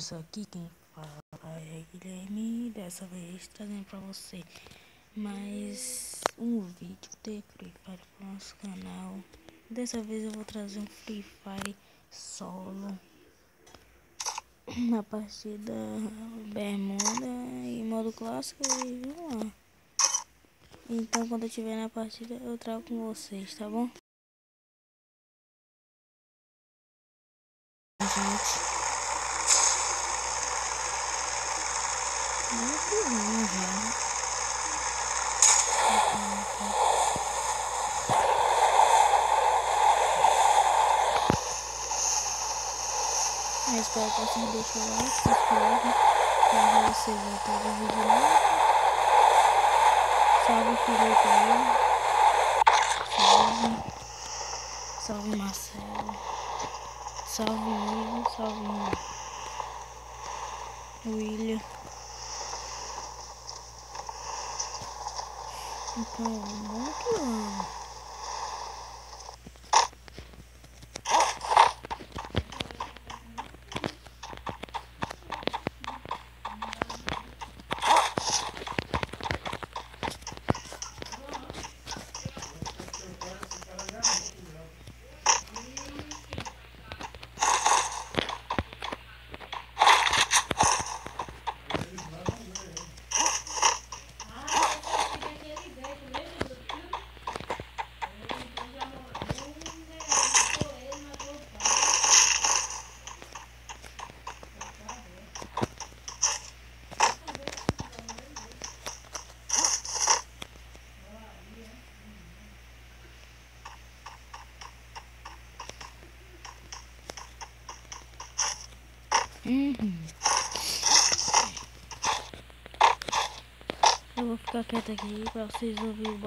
amigos, aqui quem fala é Guilherme, dessa vez trazendo pra você mais um vídeo de Free Fire para o nosso canal. Dessa vez eu vou trazer um Free Fire solo, na partida bermuda e modo clássico e vamos lá. Então quando eu estiver na partida eu trago com vocês, tá bom? Gente. Muito bom já. Espero que vocês deixem o like, se inscrevam para você voltar no vídeo novo. Salve Felipe aí. Salve. Salve Marcelo. Salve Ivo. Salve William. Então, Eu vou ficar quieto aqui pra vocês ouvirem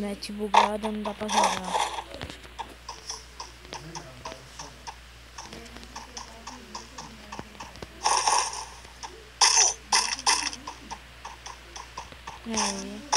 Net bugada, não dá pra jogar. É.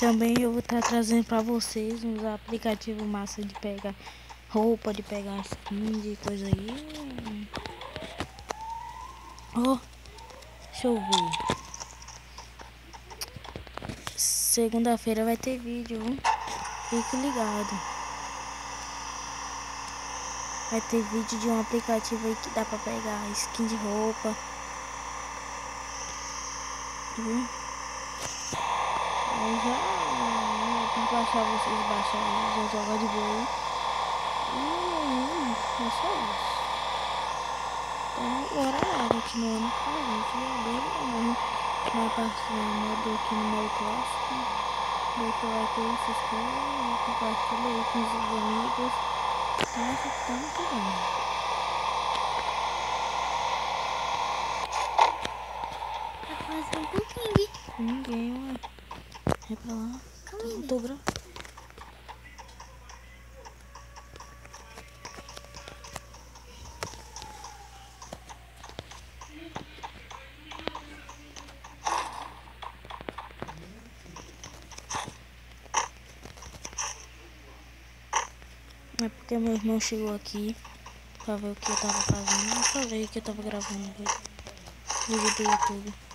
também eu vou estar tá trazendo para vocês uns aplicativos massa de pegar roupa, de pegar skin, de coisa aí. Ó, oh, deixa eu ver. Segunda-feira vai ter vídeo? Fique ligado. Vai ter vídeo de um aplicativo aí que dá pra pegar skin de roupa. Viu? Aí já, já baixar vocês baixarem, já joga de boa. Hum, é só isso. Então agora continuando com a gente, né? Bem, na parte do modo aqui no modo clássico. Deixa o like aí, se inscreve, compartilha aí com os amigos. Tá muito bom. Tá fazendo com quem? Ninguém, ué. Vai pra lá. Calma Tô gravando. É porque meu irmão chegou aqui pra ver o que eu tava fazendo. Eu falei que eu tava gravando no vídeo do YouTube.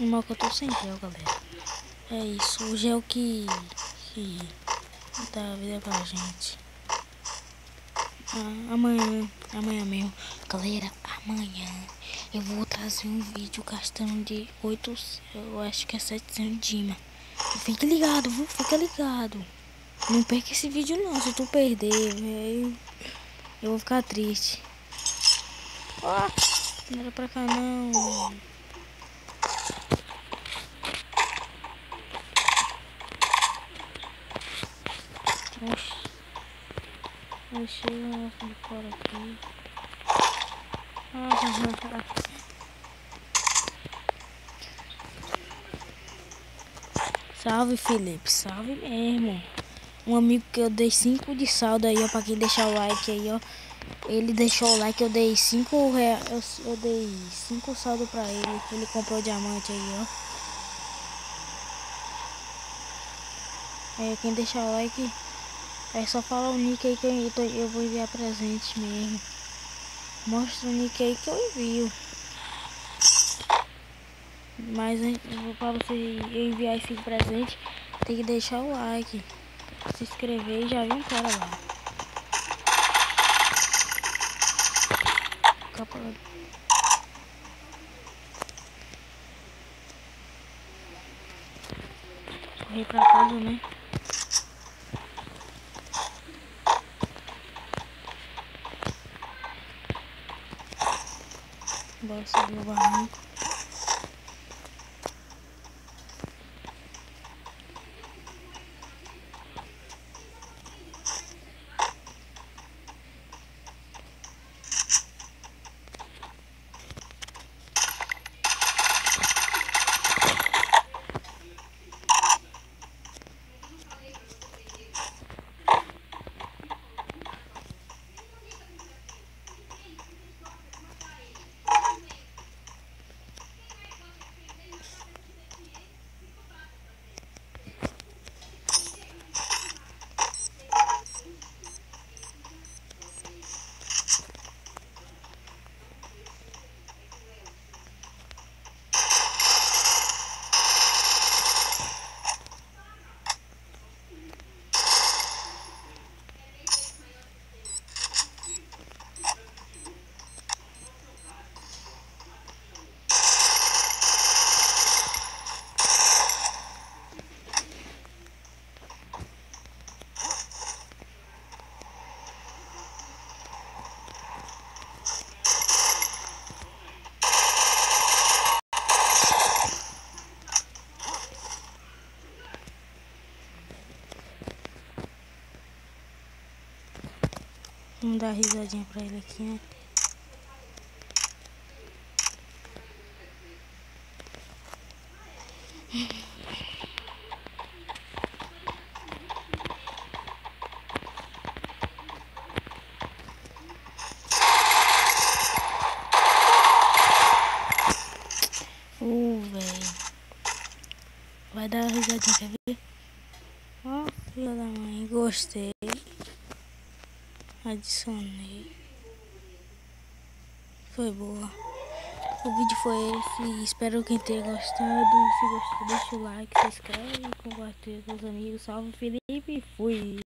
Mal que eu tô sem gel, galera. É isso, o gel que, que dá vida pra gente. Ah, amanhã, amanhã mesmo. Galera, amanhã eu vou trazer um vídeo gastando de 8, eu acho que é 700 dima. Fique ligado, viu? Fica ligado. Não perca esse vídeo não, se tu perder, véio, eu vou ficar triste. Ó, não era pra cá não. Deixa eu de fora aqui. Salve Felipe, salve mesmo. Um amigo que eu dei 5 de saldo aí, ó, pra quem deixar o like aí, ó. Ele deixou o like, eu dei 5 reais, eu, eu dei 5 saldo pra ele. Ele comprou diamante aí, ó. É, quem deixar o like é só falar o nick aí que eu, eu vou enviar presente mesmo. Mostra o nick aí que eu envio. Mas para você enviar esse presente, tem que deixar o like. Se inscrever e já vem para lá. Capa... Correr pra casa, né? Bora subir Vamos dar risadinha pra ele aqui, né? Uh, velho. Vai dar risadinha, quer ver? Ó, oh, filha da mãe, gostei. Adicionei. Foi boa. O vídeo foi esse. Espero que tenha gostado. Se gostou, deixa o like, se inscreve, compartilha com os amigos. Salve Felipe. Fui.